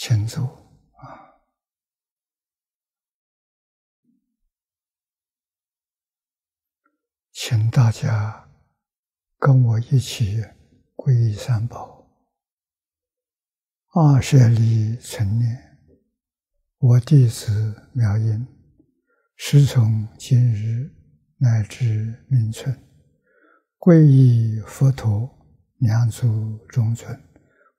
请坐啊！请大家跟我一起皈依三宝，二舍利成念。我弟子妙音，师从今日乃至明存，皈依佛陀、两足中尊，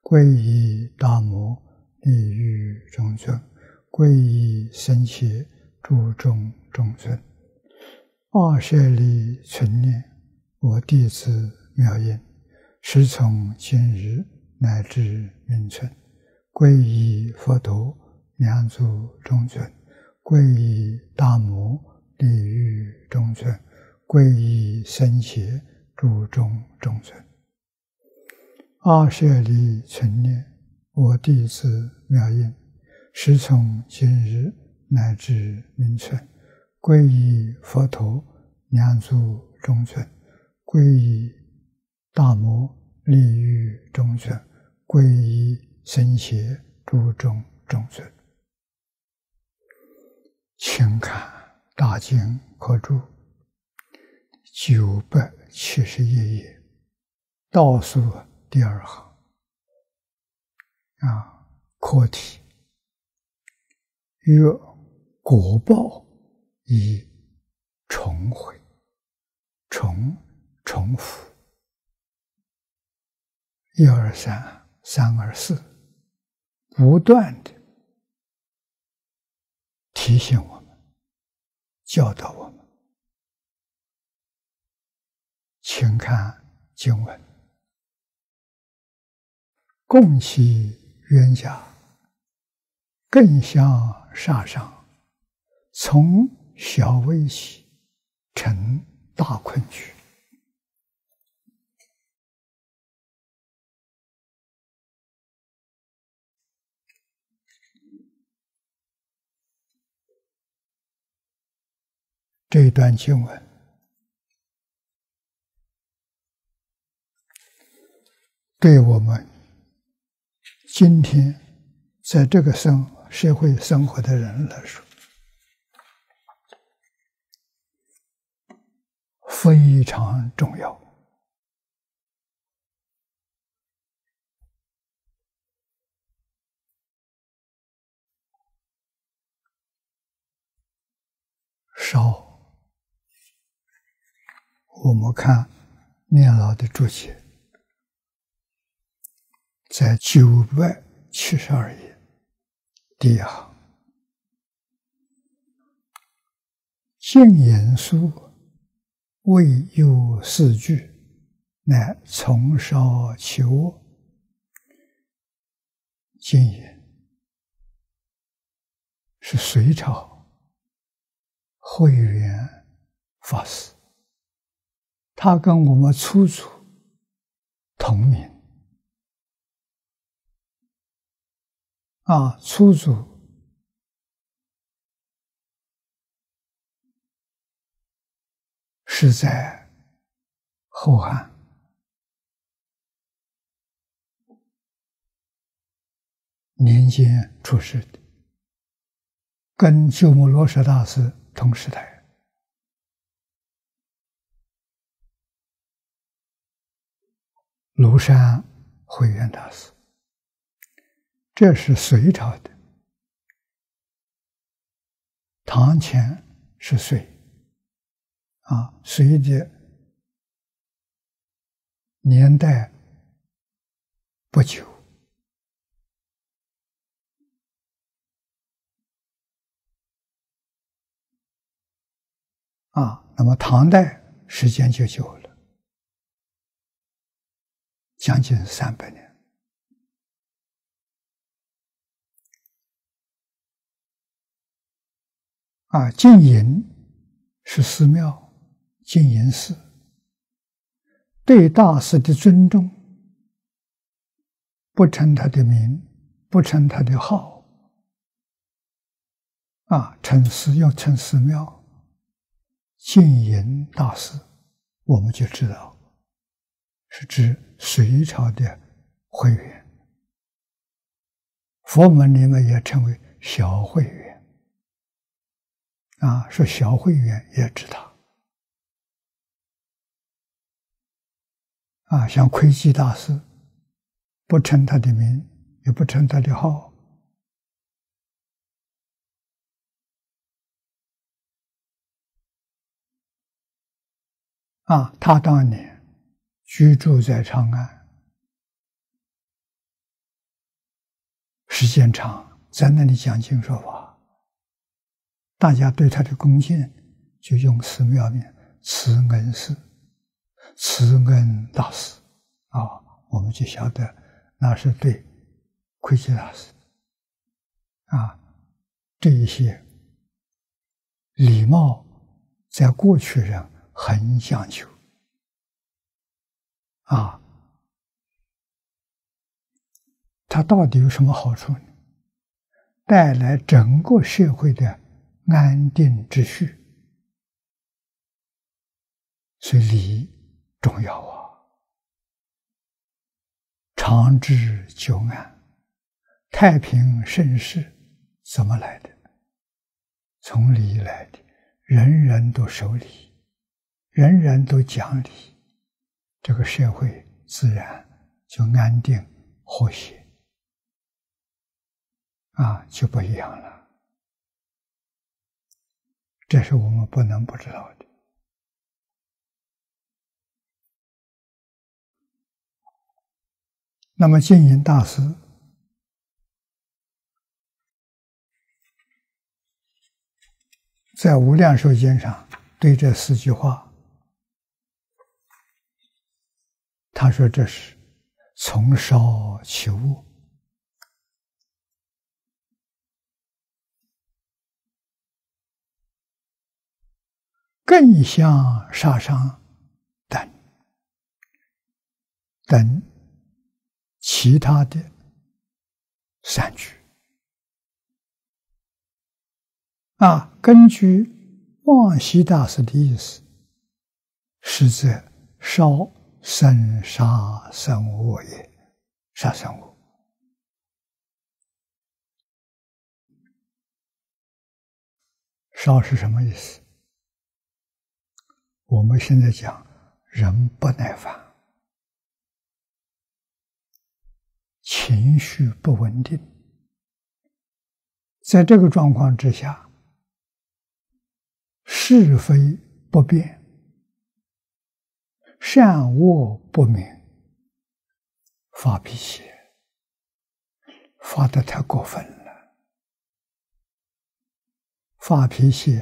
皈依大摩利欲中尊，皈依僧伽诸众中尊。二舍利存念，我弟子妙音，师从今日乃至命存，皈依佛陀。两足中尊，皈依大摩利欲中尊，皈依僧伽诸众中尊。阿舍利存念，我弟子妙音，时从今日乃至明存，皈依佛陀两足中尊，皈依大摩利欲中尊，皈依僧伽诸众中尊。请看《大经科注》九百七十一页倒数第二行啊，课题：若果报以重回、重重复，一二三，三二四，不断的。提醒我们，教导我们，请看经文：共其冤家，更像杀伤，从小危起，成大困局。这一段经文，对我们今天在这个生社会生活的人来说，非常重要。少。我们看念老的注解，在九百七十二页第一行，净言书未有四句，乃从少起卧。净言是隋朝慧远法师。他跟我们出处同名啊，出祖。是在后汉。年间出世的，跟鸠摩罗什大师同时代。庐山慧远大师，这是隋朝的，唐前是隋，啊，隋的年代不久，啊，那么唐代时间就久了。将近三百年啊！净营是寺庙，净营寺对大师的尊重，不称他的名，不称他的号啊，称寺要称寺庙，净隐大师，我们就知道是指隋朝的慧远。佛门里面也称为小慧远，啊，说小慧远也知道。啊，像窥基大师，不称他的名，也不称他的号。啊，他当年居住在长安，时间长，在那里讲经说法，大家对他的恭敬，就用寺庙名慈恩寺。慈恩大师啊，我们就晓得那是对窥基大师啊，这一些礼貌，在过去人很讲究啊。它到底有什么好处呢？带来整个社会的安定秩序，所以礼。重要啊！长治久安、太平盛世怎么来的？从礼来的，人人都守礼，人人都讲理，这个社会自然就安定和谐啊，就不一样了。这是我们不能不知道的。那么，净云大师在《无量寿经》上对这四句话，他说：“这是从烧起物，更像杀伤等等。”其他的三句啊，根据望西大师的意思，是在烧生杀生物也，杀生物。烧是什么意思？我们现在讲人不耐烦。情绪不稳定，在这个状况之下，是非不辨，善恶不明，发脾气，发的太过分了，发脾气，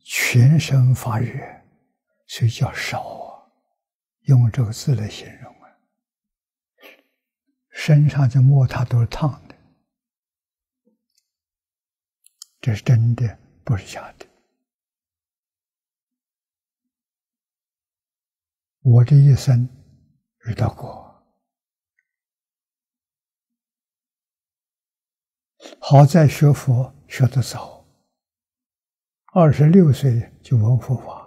全身发热，所以叫烧啊，用这个字来形容啊。身上就摸它都是烫的，这是真的，不是假的。我这一生遇到过，好在学佛学得早，二十六岁就闻佛法，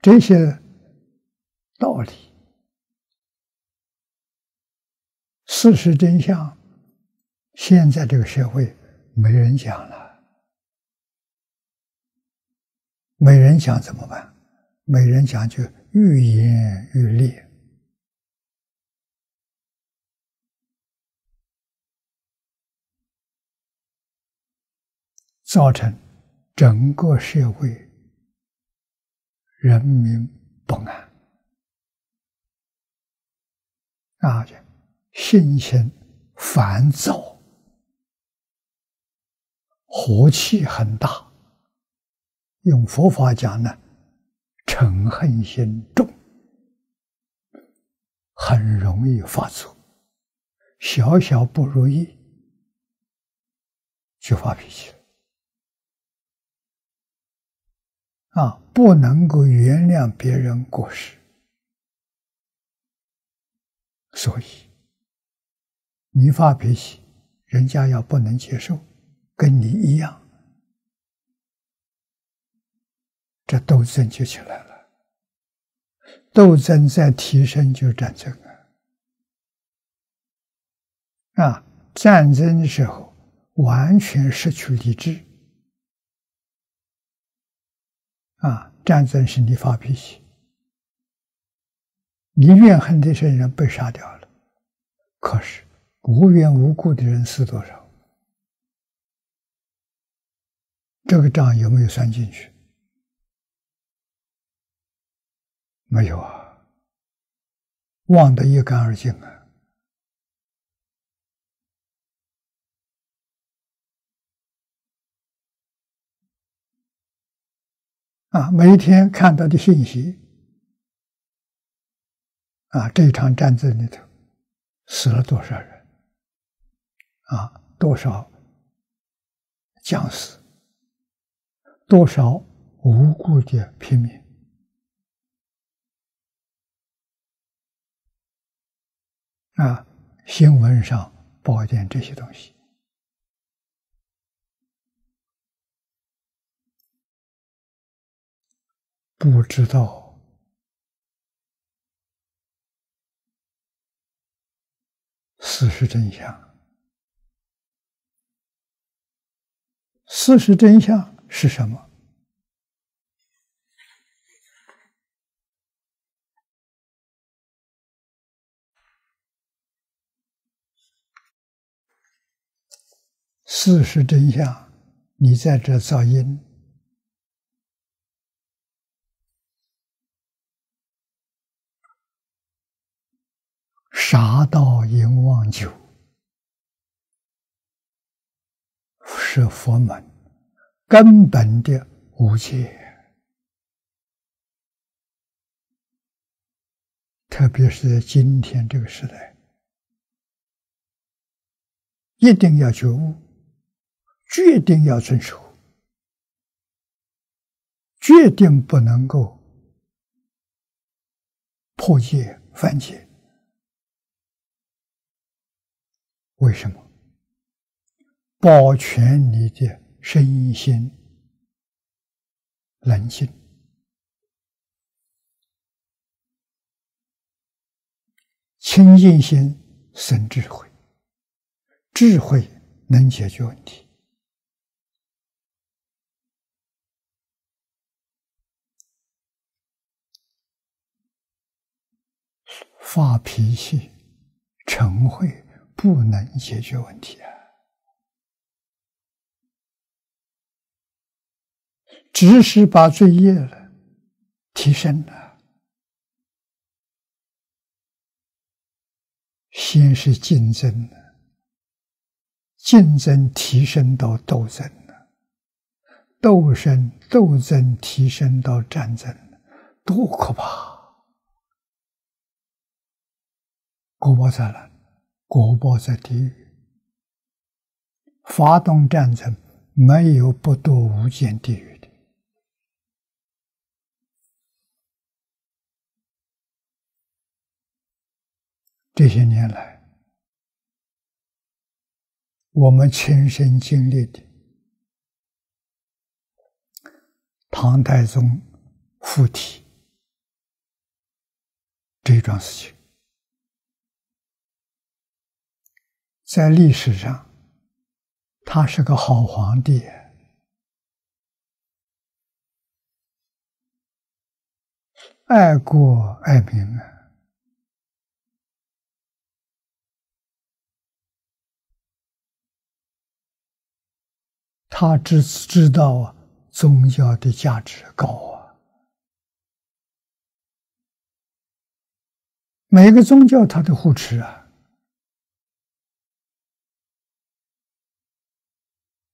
这些。道理，事实真相，现在这个社会没人讲了，没人讲怎么办？没人讲就愈演愈烈，造成整个社会人民不安。啊，心情烦躁，火气很大。用佛法讲呢，嗔恨心重，很容易发作。小小不如意就发脾气了。啊，不能够原谅别人过失。所以，你发脾气，人家要不能接受，跟你一样，这斗争就起来了。斗争在提升，就战争啊！啊，战争的时候完全失去理智啊！战争是你发脾气，你怨恨的些人被杀掉了，可是。无缘无故的人死多少？这个账有没有算进去？没有啊，忘得一干二净啊！啊，每天看到的信息，啊，这场战争里头死了多少人？啊，多少将士，多少无辜的平民啊！新闻上报一点这些东西，不知道事实真相。事实真相是什么？事实真相，你在这造因，杀盗淫妄酒。是佛门根本的无戒，特别是在今天这个时代，一定要觉悟，决定要遵守，决定不能够破戒犯戒。为什么？保全你的身心冷静，清净心生智慧，智慧能解决问题。发脾气、成会不能解决问题啊！只是把罪业了提升了，先是竞争了，竞争提升到斗争了，斗争斗争提升到战争，多可怕！国报在哪？国报在地狱。发动战争，没有不堕无间地狱的。这些年来，我们亲身经历的唐太宗附体这一桩事情，在历史上，他是个好皇帝，爱国爱民啊。他只知道啊，宗教的价值高啊，每个宗教他都护持啊，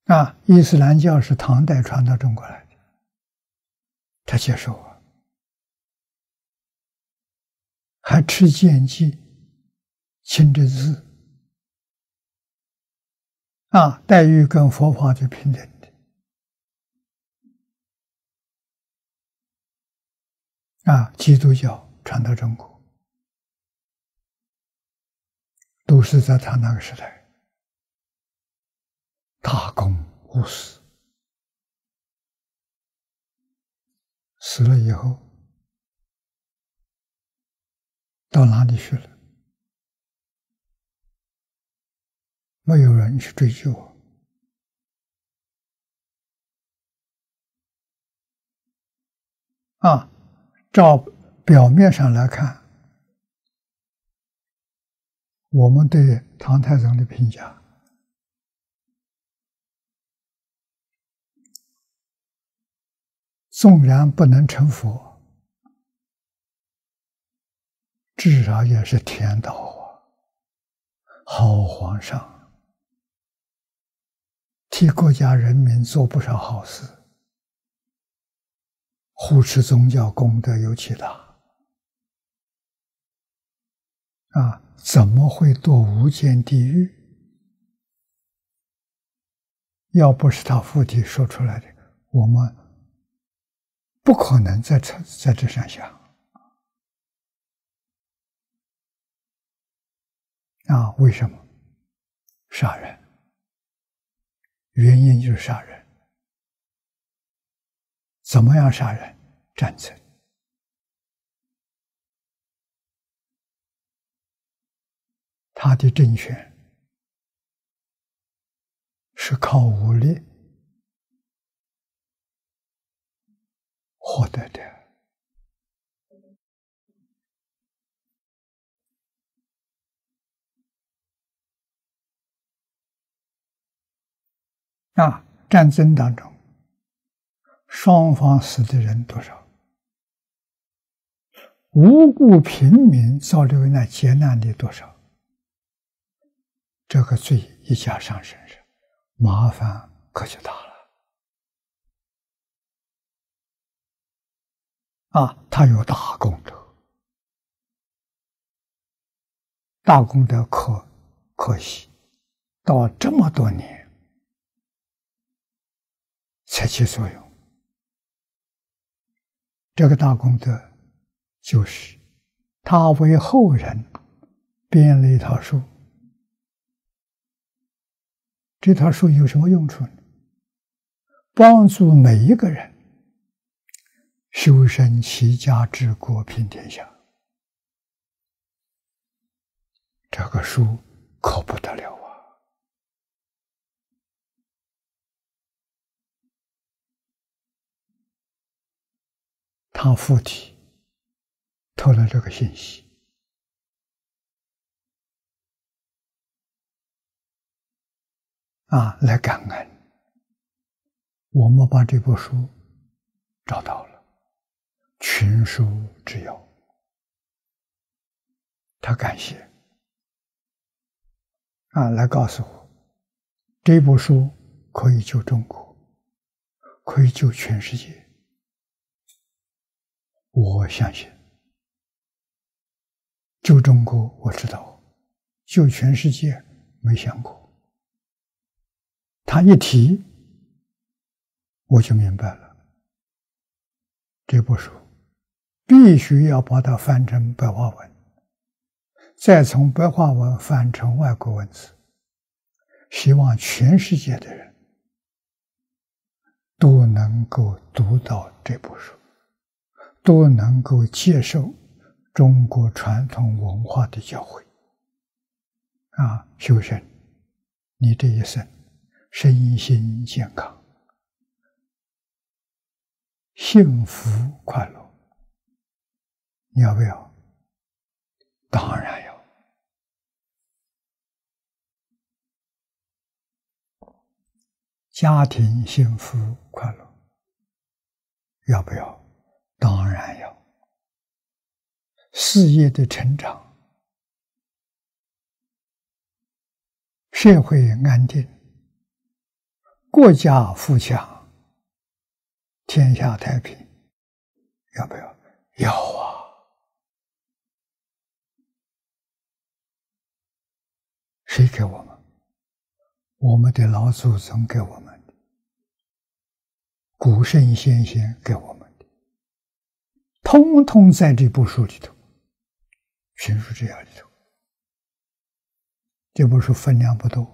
啊，伊斯兰教是唐代传到中国来的，他接受啊，还持剑记、清真寺。啊，待遇跟佛法是平等的。啊，基督教传到中国，都是在他那个时代。大公无私，死了以后到哪里去了？没有人去追究。啊，照表面上来看。我们对唐太宗的评价，纵然不能成佛，至少也是天道啊！好皇上，替国家人民做不少好事，护持宗教功德尤其大啊！怎么会堕无间地狱？要不是他父亲说出来的，我们不可能在这在这上下啊！为什么杀人？原因就是杀人。怎么样杀人？战争。他的政权是靠武力获得的啊！战争当中，双方死的人多少？无辜平民遭的那劫难的多少？这个罪一加上身上，麻烦可就大了。啊，他有大功德，大功德可可惜，到这么多年才起作用。这个大功德就是他为后人编了一套书。这套书有什么用处呢？帮助每一个人修身齐家治国平天下。这个书可不得了啊！他附体偷了这个信息。啊，来感恩！我们把这部书找到了，群书之友，他感谢啊，来告诉我，这部书可以救中国，可以救全世界。我相信，救中国我知道，救全世界没想过。他一提，我就明白了。这部书必须要把它翻成白话文，再从白话文翻成外国文字，希望全世界的人都能够读到这部书，都能够接受中国传统文化的教诲。啊，修身，你这一生。身心健康，幸福快乐，你要不要？当然要。家庭幸福快乐，要不要？当然要。事业的成长，社会安定。国家富强，天下太平，要不要？要啊！谁给我们？我们的老祖宗给我们的，古圣先贤给我们的，通通在这部书里头，全书这样里头。这部书分量不多。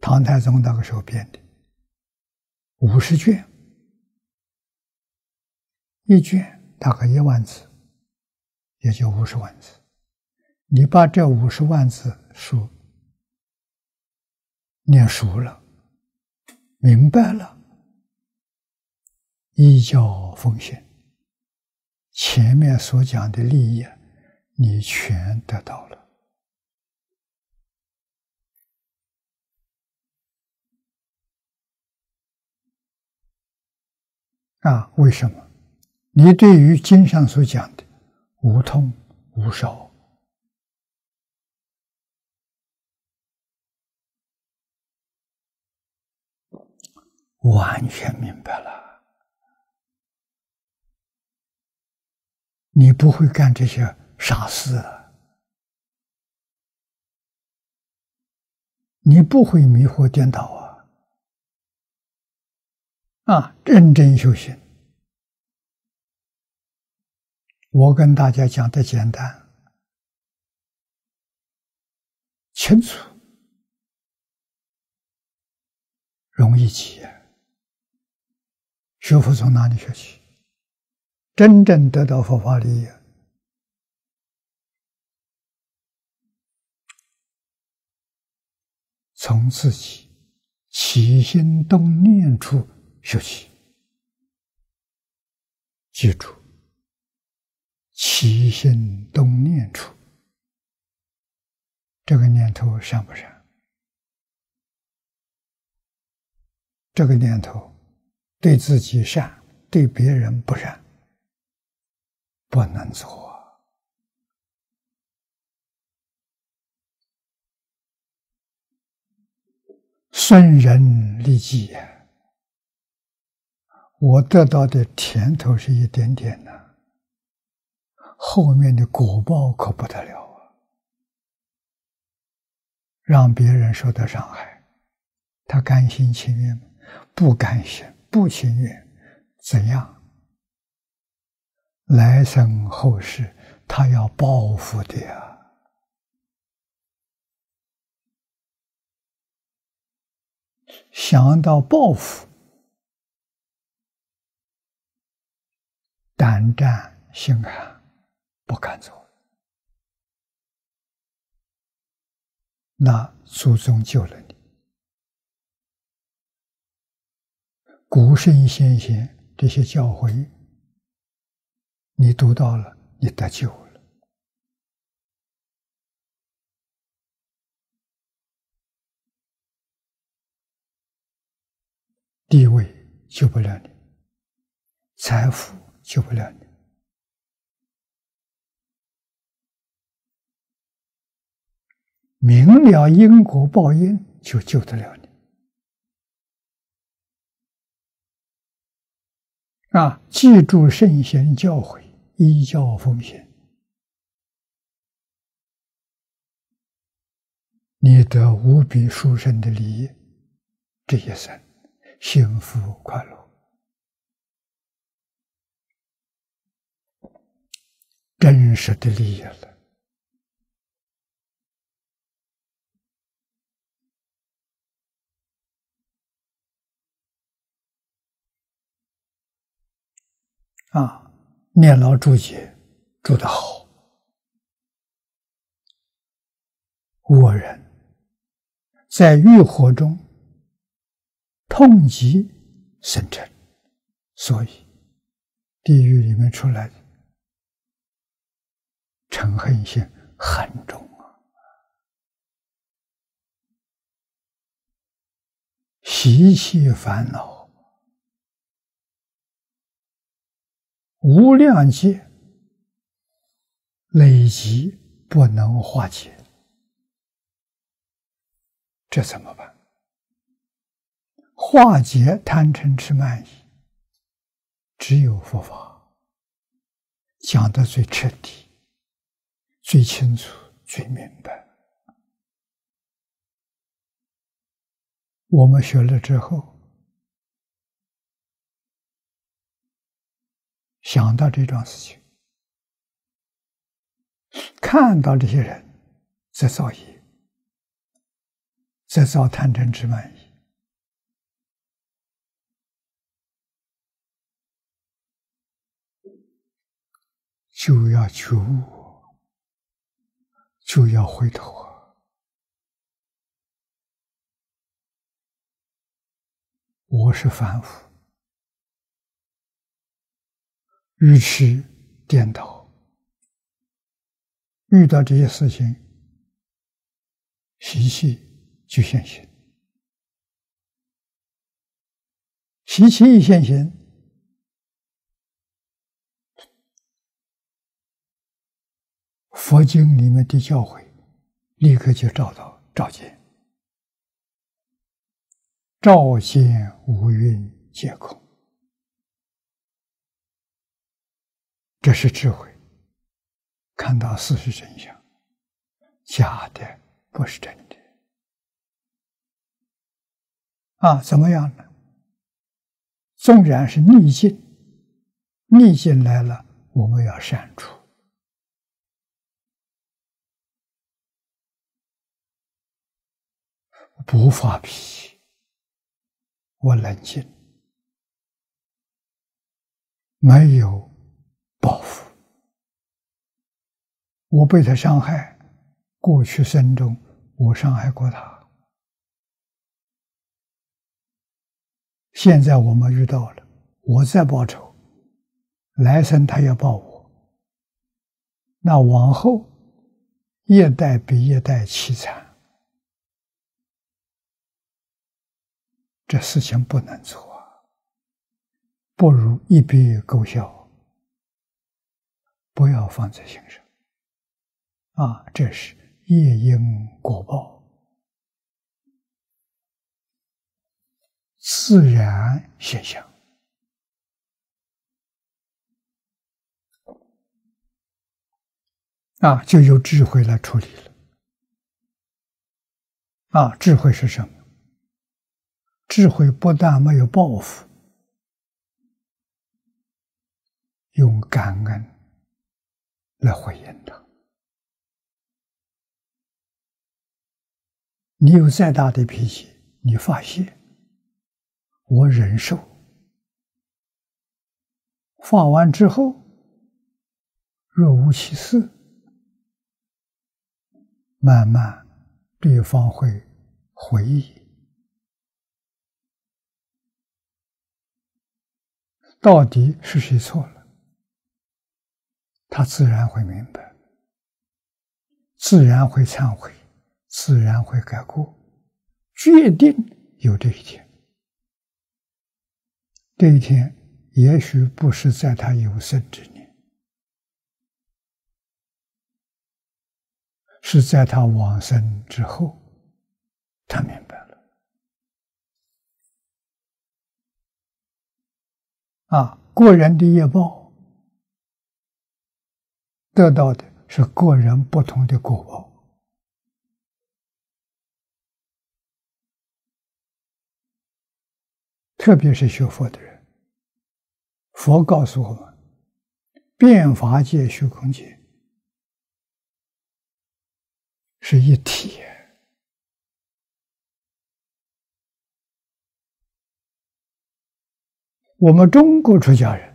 唐太宗那个时候编的，五十卷，一卷大概一万字，也就五十万字。你把这五十万字书念熟了，明白了，依教奉献，前面所讲的利益，你全得到了。啊，为什么？你对于经上所讲的无痛无少，完全明白了，你不会干这些傻事，你不会迷惑颠倒啊。啊，认真修行。我跟大家讲的简单、清楚、容易记。学佛从哪里学起？真正得到佛法利益，从自己起心动念处。学习，记住，起心动念处，这个念头善不善？这个念头对自己善，对别人不善，不能做。损人利己。我得到的甜头是一点点呢，后面的果报可不得了啊！让别人受到伤害，他甘心情愿吗？不甘心，不情愿，怎样？来生后世，他要报复的呀！想到报复。胆战心寒，不敢做。那祖宗救了你，古圣先贤这些教诲，你读到了，你得救了。地位救不了你，财富。救不了你，明了因果报应就救得了你。啊，记住圣贤教诲，依教奉献，你得无比殊胜的利益，这一生幸福快乐。真实的利益了啊！念老注解住得好，我人在欲火中痛极生嗔，所以地狱里面出来的。嗔恨心很重啊，习气烦恼无量劫累积不能化解，这怎么办？化解贪嗔痴慢疑，只有佛法讲的最彻底。最清楚、最明白。我们学了之后，想到这桩事情，看到这些人在造业，在造贪嗔痴慢疑，就要觉悟，就要回头啊！我是凡夫，与其颠倒，遇到这些事情，习气。就现行，习气一现行，佛经里面的教诲立刻就照到照见，照见五蕴皆空，这是智慧，看到事实真相，假的不是真的。啊，怎么样呢？纵然是逆境，逆境来了，我们要删除，不发脾气，我冷静，没有报复。我被他伤害，过去生中我伤害过他。现在我们遇到了，我再报仇，来生他要报我，那往后一代比一代凄惨，这事情不能做啊，不如一笔勾销，不要放在心上，啊，这是业因果报。自然现象啊，就由智慧来处理了。啊，智慧是什么？智慧不但没有报复，用感恩来回应他。你有再大的脾气，你发泄。我忍受，放完之后若无其事，慢慢对方会回忆，到底是谁错了，他自然会明白，自然会忏悔，自然会改过，决定有这一天。这一天，也许不是在他有生之年，是在他往生之后，他明白了。啊，过人的业报，得到的是个人不同的果报。特别是学佛的人，佛告诉我们，变法界、虚空界是一体。我们中国出家人，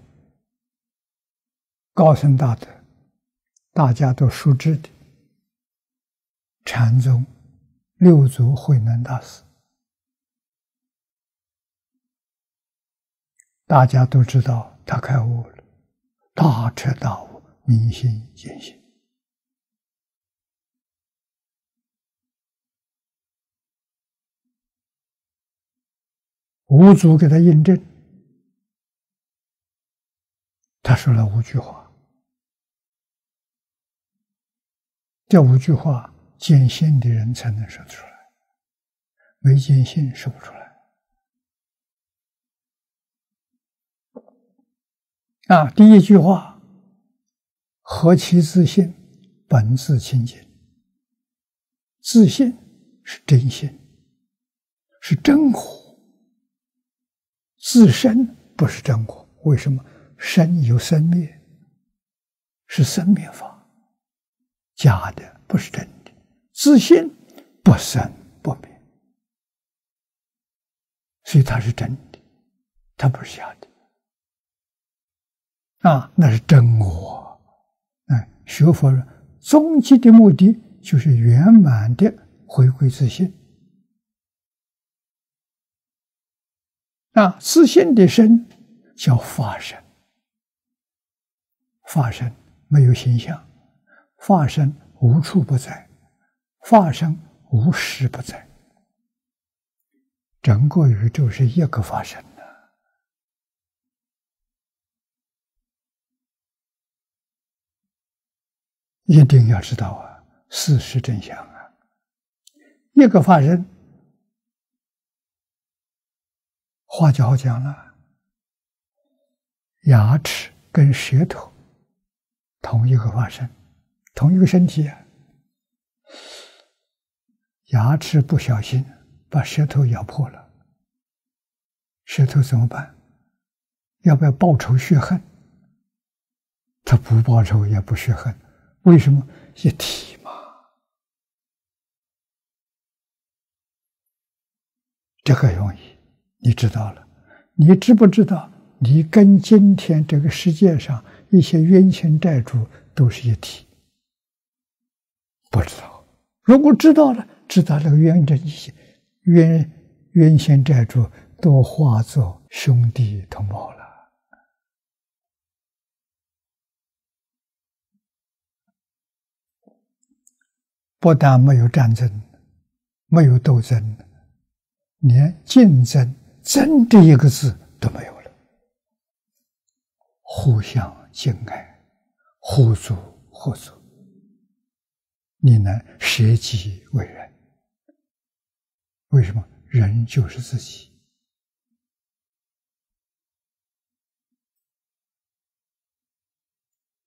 高僧大德，大家都熟知的禅宗六祖慧能大师。大家都知道他开悟了，大彻大悟，明心见性。五祖给他印证，他说了五句话，这五句话见性的人才能说出来，没见性说不出来。啊，第一句话，何其自信，本自清净。自信是真心，是真我；自身不是真我。为什么？身有生灭，是生灭法，假的不是真的。自信不生不灭，所以它是真的，它不是假的。啊，那是真我。哎，学佛人终极的目的就是圆满的回归自信。啊，自信的身叫法身，法身没有形象，法身无处不在，法身无时不在，整个宇宙是一个法身。一定要知道啊，事实真相啊！一个法身，话就好讲了。牙齿跟舌头同一个法身，同一个身体。牙齿不小心把舌头咬破了，舌头怎么办？要不要报仇雪恨？他不报仇也不雪恨。为什么一体嘛？这个容易，你知道了。你知不知道？你跟今天这个世界上一些冤亲债主都是一体？不知道。如果知道了，知道那个冤这一些冤冤亲债主都化作兄弟同胞了。不但没有战争，没有斗争，连竞争“争”这一个字都没有了。互相敬爱，互助互助，你能舍己为人？为什么？人就是自己。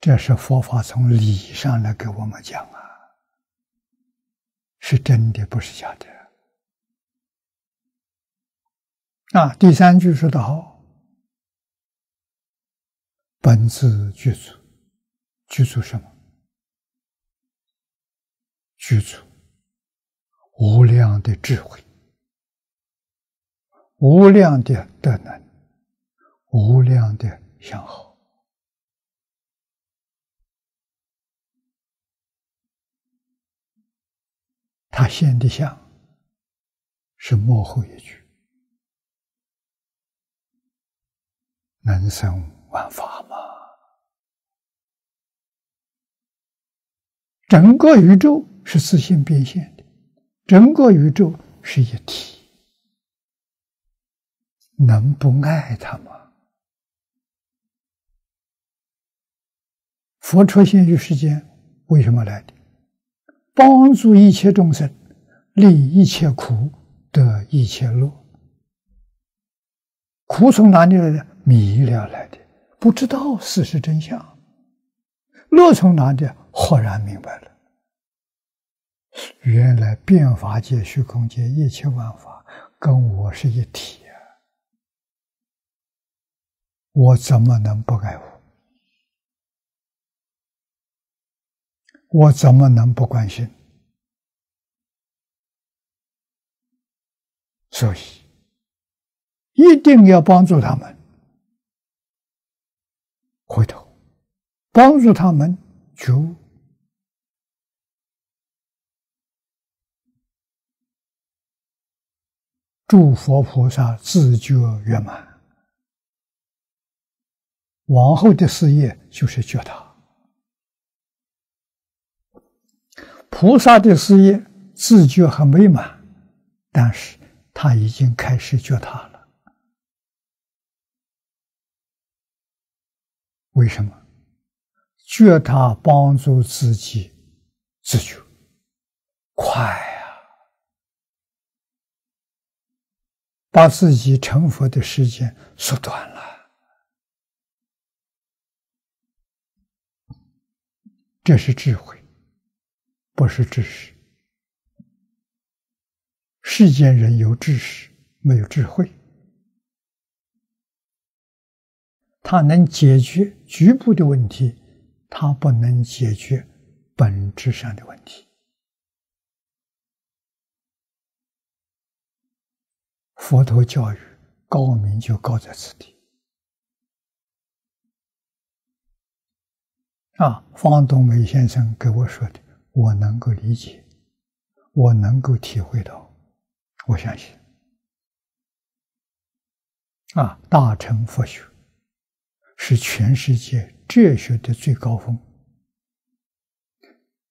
这是佛法从理上来给我们讲啊。是真的，不是假的。啊，第三句说的好：“本自具足，具足什么？具足无量的智慧，无量的德能，无量的相好。”他现的相是幕后一句，能生万法吗？整个宇宙是自性变现的，整个宇宙是一体，能不爱他吗？佛出现于世间，为什么来的？帮助一切众生，离一切苦，得一切乐。苦从哪里来的？迷了来的，不知道事实真相。乐从哪里？豁然明白了，原来变法界、虚空界一切万法跟我是一体啊！我怎么能不爱护？我怎么能不关心？所以一定要帮助他们，回头帮助他们觉悟，诸佛菩萨自觉圆满，往后的事业就是觉他。菩萨的事业自觉很美满，但是他已经开始觉他了。为什么？觉他帮助自己自觉快把自己成佛的时间缩短了。这是智慧。不是知识，世间人有知识，没有智慧。他能解决局部的问题，他不能解决本质上的问题。佛陀教育高明就高在此地。啊，方东梅先生给我说的，我能够理解，我能够体会到，我相信。啊，大乘佛学是全世界哲学的最高峰，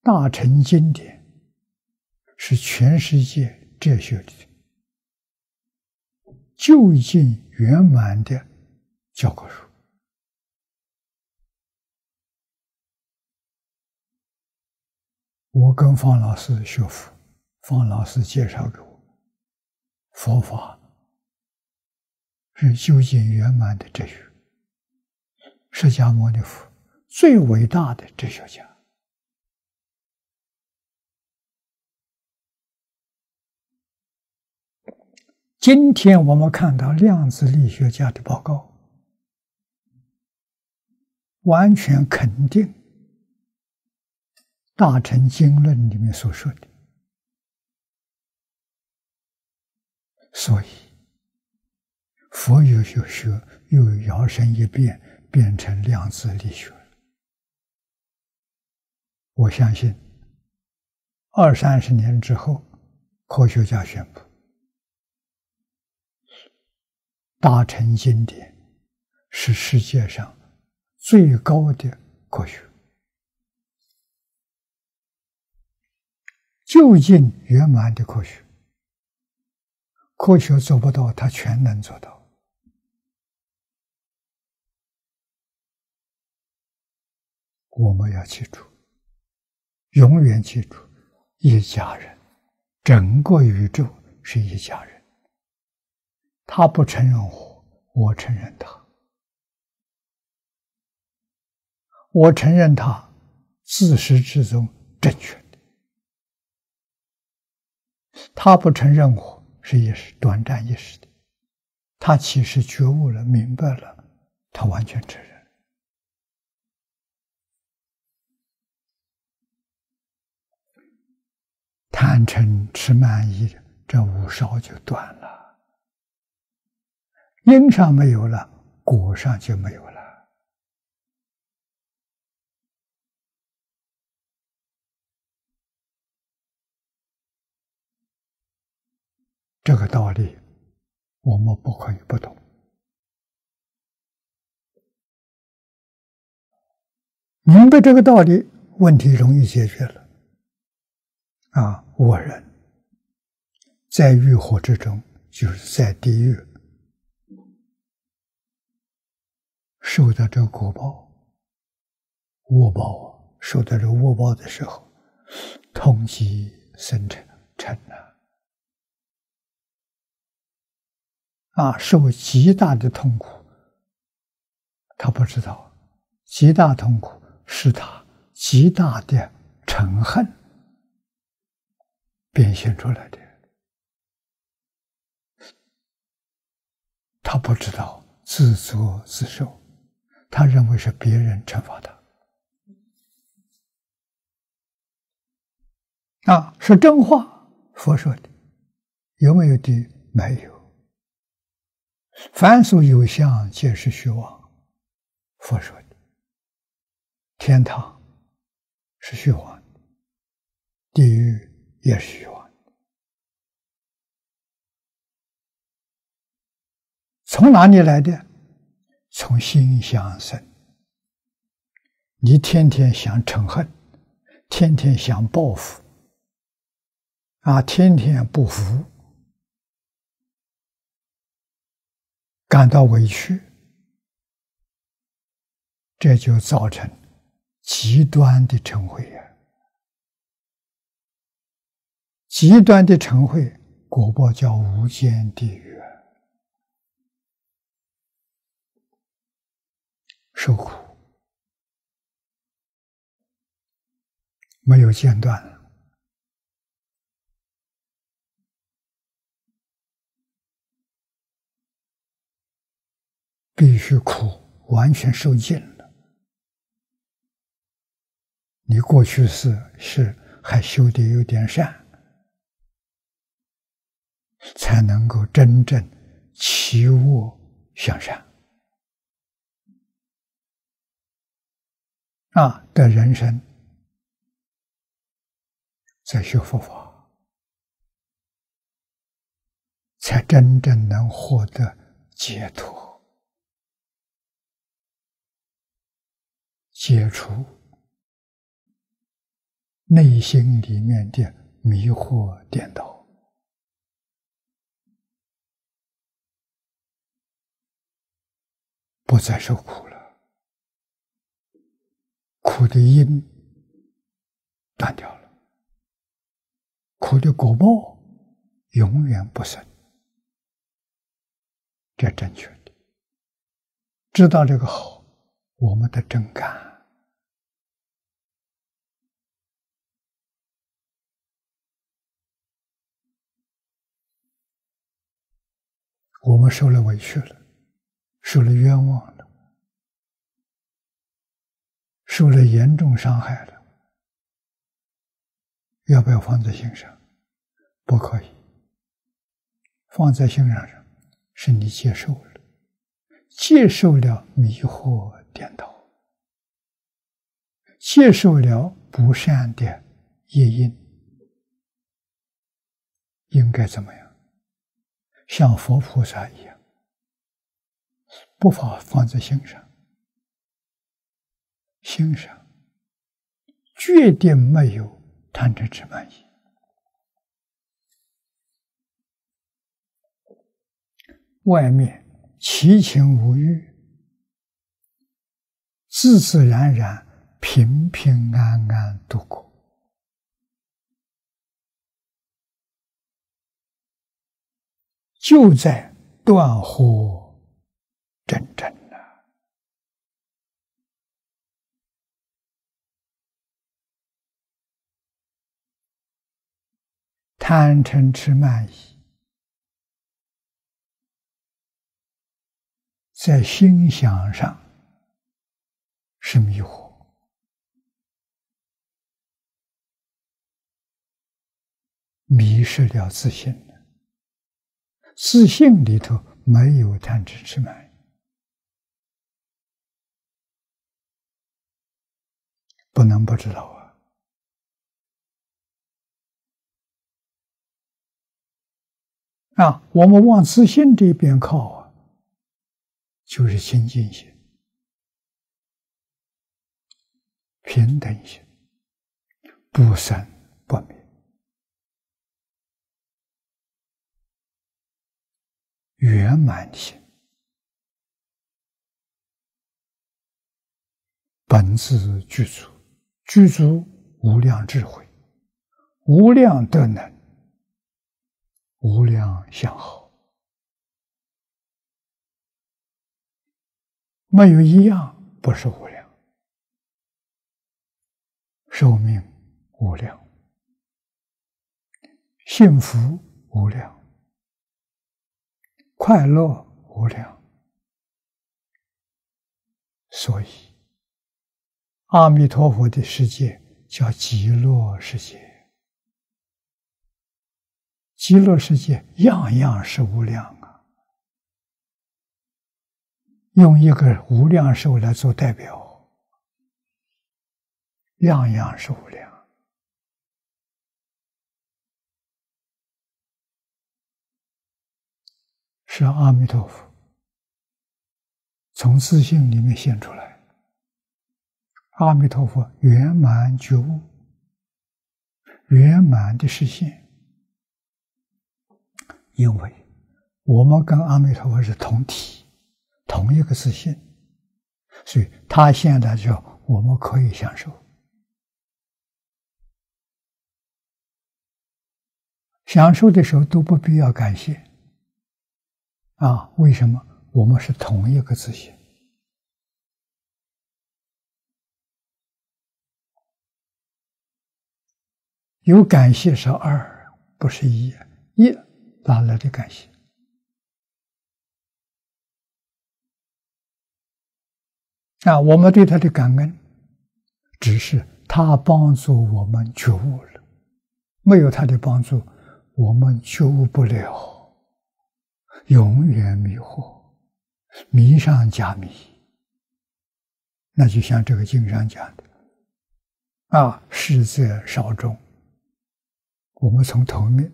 大乘经典是全世界哲学的究竟圆满的教科书。我跟方老师学佛，方老师介绍给我，佛法是究竟圆满的哲学。释迦牟尼佛最伟大的哲学家。今天我们看到量子力学家的报告，完全肯定。大乘经论里面所说的，所以佛有学学又摇身一变，变成量子力学我相信，二三十年之后，科学家宣布，大乘经典是世界上最高的科学。究竟圆满的科学，科学做不到，他全能做到。我们要记住，永远记住，一家人，整个宇宙是一家人。他不承认我，我承认他，我承认他，自始至终正确。他不承认我是一时短暂一时的，他其实觉悟了、明白了，他完全承认。贪嗔痴慢疑，这五烧就断了，因上没有了，果上就没有了。这个道理，我们不可以不懂。明白这个道理，问题容易解决了。啊，我人，在欲火之中，就是在地狱，受到这个果报、恶报啊，受到这个恶报的时候，痛极生嗔，嗔啊！啊，受极大的痛苦，他不知道，极大痛苦是他极大的嗔恨变现出来的，他不知道自作自受，他认为是别人惩罚他，啊，是真话，佛说的，有没有的？没有。凡所有相，皆是虚妄。佛说的，天堂是虚妄的，地狱也是虚妄的。从哪里来的？从心想生。你天天想嗔恨，天天想报复，啊，天天不服。感到委屈，这就造成极端的嗔恚呀！极端的嗔恚，果报叫无间地狱，受苦没有间断。必须苦，完全受尽了。你过去是是还修的有点善，才能够真正起恶向善啊的人生，在学佛法，才真正能获得解脱，解除内心里面的迷惑颠倒。不再受苦了，苦的因断掉了，苦的果报永远不生，这正确的。知道这个好，我们的真感，我们受了委屈了。受了冤枉了，受了严重伤害了，要不要放在心上？不可以，放在心上上，是你接受了，接受了迷惑颠倒，接受了不善的业因，应该怎么样？像佛菩萨一样。不法放在心上，心上决定没有贪嗔痴慢疑，外面七情五欲，自自然然平平安安度过，就在断惑。真正的贪嗔痴慢疑，在心想上是迷惑，迷失了自信。自信里头没有贪嗔痴慢。不能不知道啊！啊，我们往自信这边靠啊，就是清净心、平等心、不生不灭、圆满心。本自具足。具足无量智慧，无量德能，无量相好，没有一样不是无量。寿命无量，幸福无量，快乐无量，所以。阿弥陀佛的世界叫极乐世界，极乐世界样样是无量啊！用一个无量寿来做代表，样样是无量，是阿弥陀佛从自信里面现出来。阿弥陀佛，圆满觉悟，圆满的实现。因为我们跟阿弥陀佛是同体，同一个自信，所以他现在就我们可以享受。享受的时候都不必要感谢。啊，为什么？我们是同一个自信。有感谢是二，不是一。一哪来的感谢？啊，我们对他的感恩，只是他帮助我们觉悟了。没有他的帮助，我们觉悟不了。永远迷惑，迷上加迷。那就像这个经上讲的，啊，实则少中。我们从头面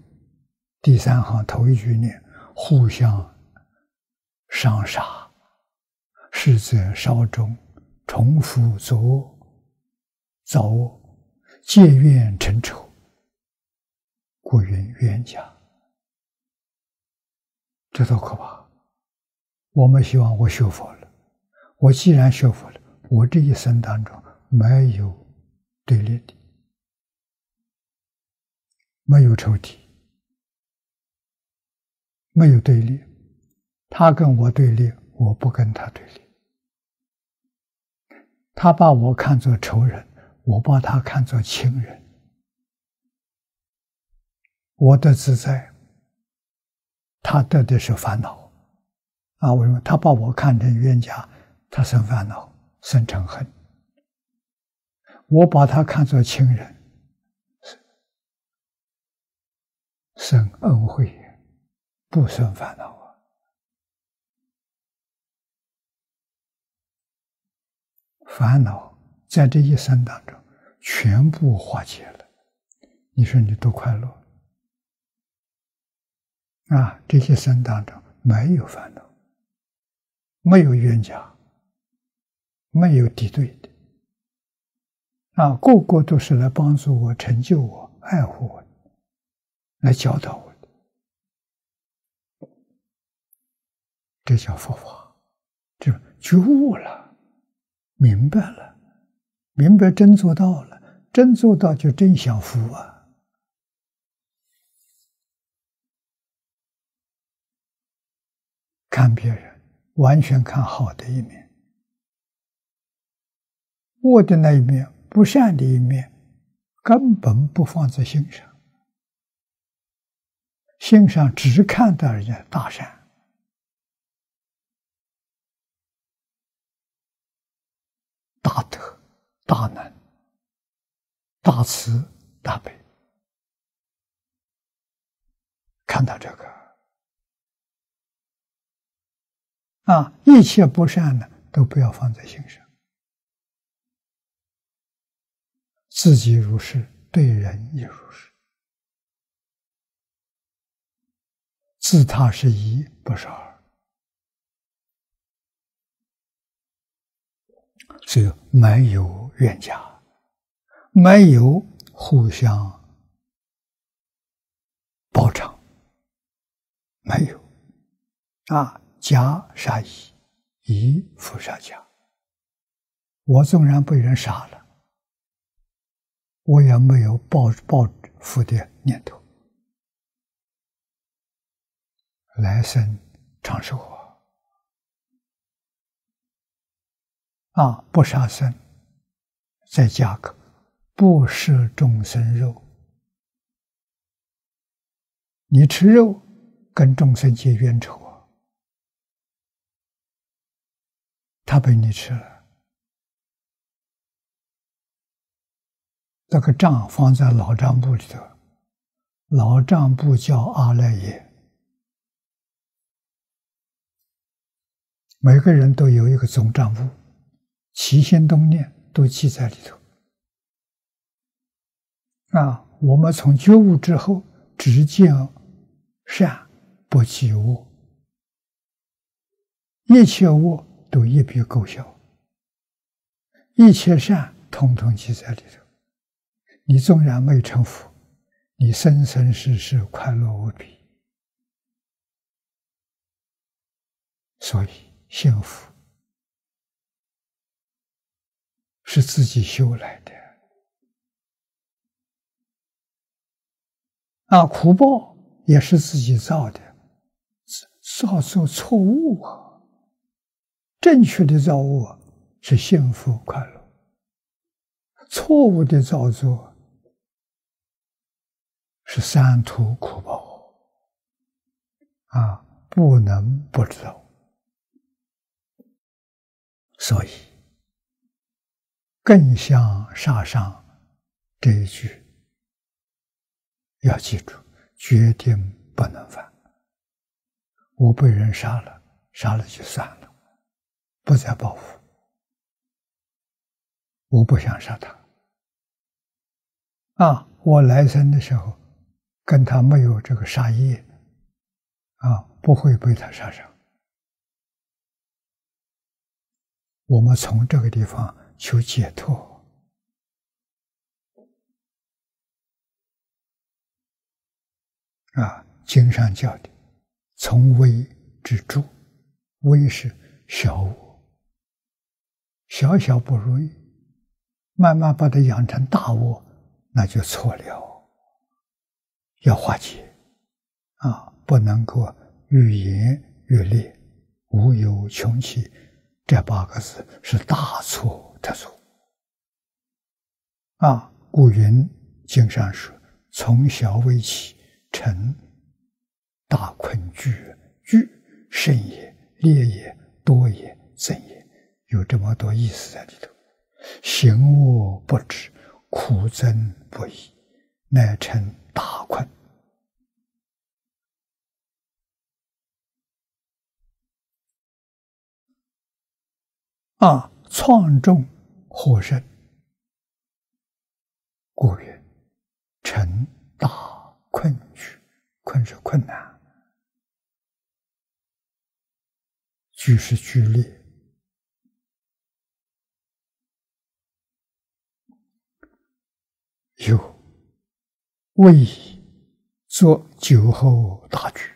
第三行头一句念，互相伤杀，实则少中，重复作恶，造恶，借怨成仇，故云冤家。这多可怕！我们希望我学佛了，我既然学佛了。我这一生当中没有对立的，没有仇敌，没有对立。他跟我对立，我不跟他对立。他把我看作仇人，我把他看作亲人。我的自在，他得的是烦恼啊！为什么？他把我看成冤家，他生烦恼。生嗔恨，我把他看作亲人，生恩惠，不生烦恼啊！烦恼在这一生当中全部化解了，你说你多快乐啊！这些生当中没有烦恼，没有冤家。没有敌对的啊，个个都是来帮助我、成就我、爱护我、来教导我的，这叫佛法，就觉悟了，明白了，明白真做到了，真做到就真享福啊！看别人，完全看好的一面。恶的那一面，不善的一面，根本不放在心上。心上只看到人家大善、大德、大能、大慈大悲，看到这个啊，一切不善呢，都不要放在心上。自己如是，对人也如是。自他是一，不是二，所以没有冤家，没有互相报偿，没有啊，家杀乙，乙复杀家。我纵然被人杀了。我也没有报报复的念头，来生长寿啊！不杀生，再加个不食众生肉。你吃肉，跟众生结冤仇啊！他被你吃了。这个账放在老账簿里头，老账簿叫阿赖耶，每个人都有一个总账簿，起心动念都记在里头。啊，我们从觉悟之后，只见善不记恶，一切恶都一笔勾销，一切善统统记在里头。你纵然没成佛，你生生世世快乐无比，所以幸福是自己修来的啊，苦报也是自己造的，造作错误啊，正确的造物是幸福快乐，错误的造作。是三途苦报啊，不能不知道。所以，更像杀上这一句，要记住，决定不能犯。我被人杀了，杀了就算了，不再报复。我不想杀他。啊，我来生的时候跟他没有这个杀业，啊，不会被他杀伤。我们从这个地方求解脱。啊，经上教的，从微至著，微是小我，小小不如意，慢慢把它养成大我，那就错了。要化解，啊，不能够愈演愈烈，无有穷奇。这八个字是大错特错。啊，古云经上说：“从小为起。”成大困聚，聚甚也，烈也，多也，增也，有这么多意思在里头。行恶不止，苦增不已，乃成大困。啊，创众获胜，故曰成大。困局，困是困难，局是剧烈，有为做酒后大局，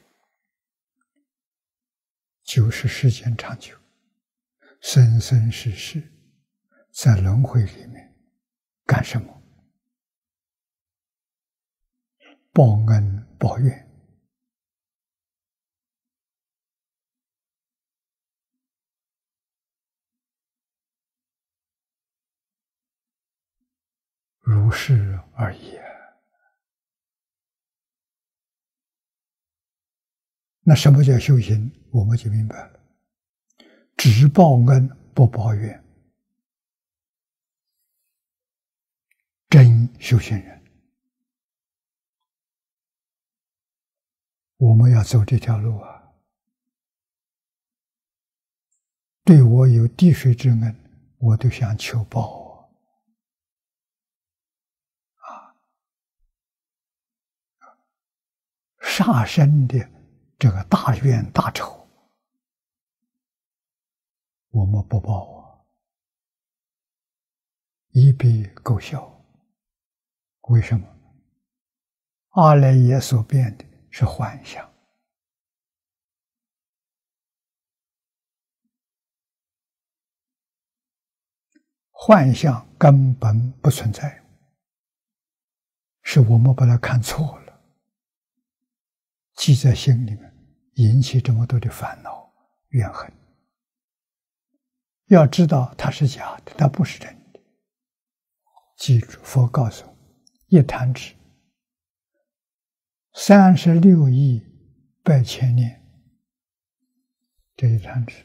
酒是时间长久，生生世世在轮回里面干什么？报恩报怨，如是而已。那什么叫修行？我们就明白了：只报恩不报怨，真修行人。我们要走这条路啊！对我有滴水之恩，我都想求报啊！杀生的这个大怨大仇，我们不报啊，一笔勾销。为什么？阿赖耶所变的。是幻象，幻象根本不存在，是我们把它看错了，记在心里面，引起这么多的烦恼怨恨。要知道它是假的，它不是真的。记住，佛告诉我：一弹指。三十六亿百千年，这一弹指，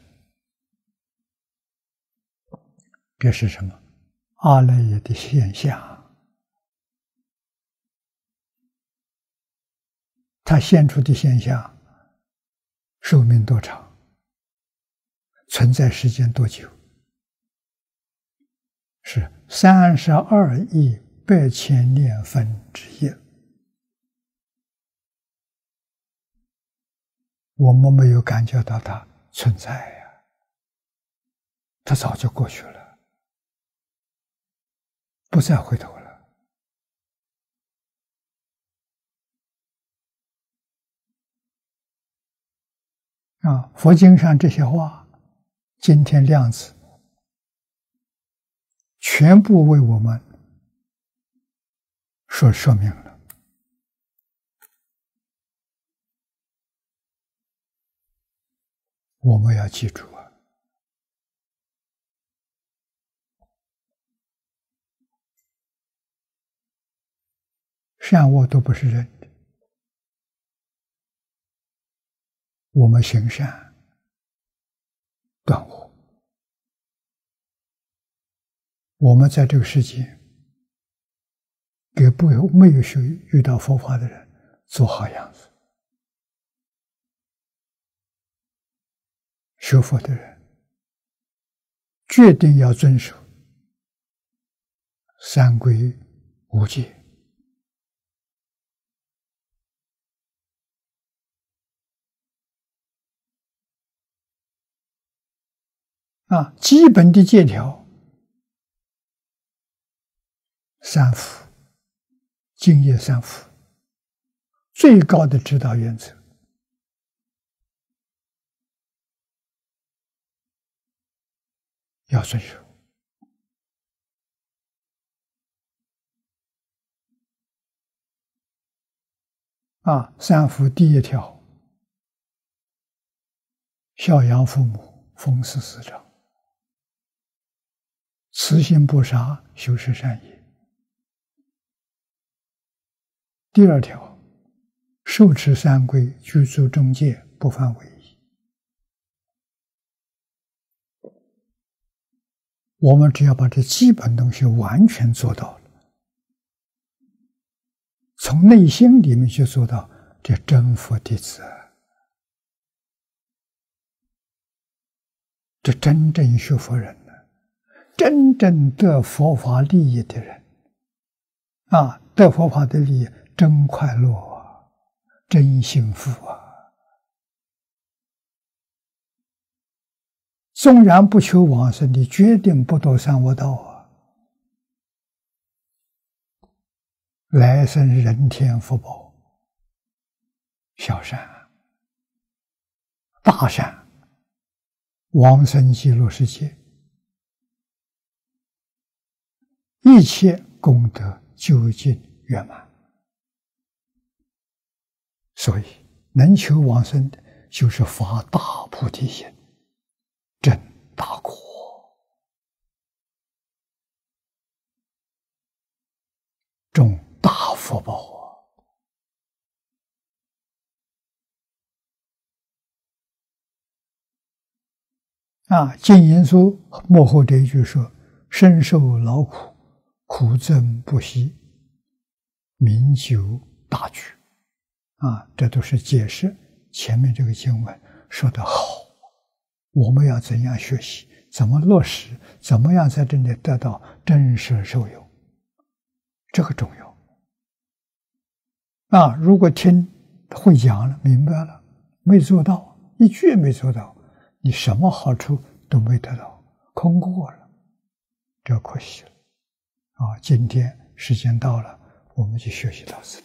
表示什么？阿赖耶的现象，它现出的现象，寿命多长？存在时间多久？是三十二亿百千年分之一。我们没有感觉到它存在呀，它早就过去了，不再回头了。啊，佛经上这些话，今天量子全部为我们说说明了。我们要记住啊，善恶都不是人的。我们行善断恶，我们在这个世界给不没有学遇到佛法的人做好样子。学佛的人，决定要遵守三规五戒啊，基本的戒条，三福、敬业三福，最高的指导原则。要遵守啊！三福第一条：孝养父母，奉事师长，慈心不杀，修持善业。第二条：受持三规，居住中戒，不犯违。我们只要把这基本东西完全做到了，从内心里面去做到这真佛弟子，这真正学佛人呢，真正得佛法利益的人，啊，得佛法的利益真快乐，真幸福啊。纵然不求往生你，决定不堕三恶道啊！来生人天福报，小善、大善，往生极乐世界，一切功德究竟圆满。所以，能求往生的，就是发大菩提心。真大果，种大福报啊！啊，净言书幕后这一句说：“深受劳苦，苦增不息，名求大举。”啊，这都是解释前面这个经文说的好。我们要怎样学习？怎么落实？怎么样在这里得到真实受用？这个重要啊！如果听会讲了，明白了，没做到，一句也没做到，你什么好处都没得到，空过了，这可惜了啊！今天时间到了，我们就学习到此。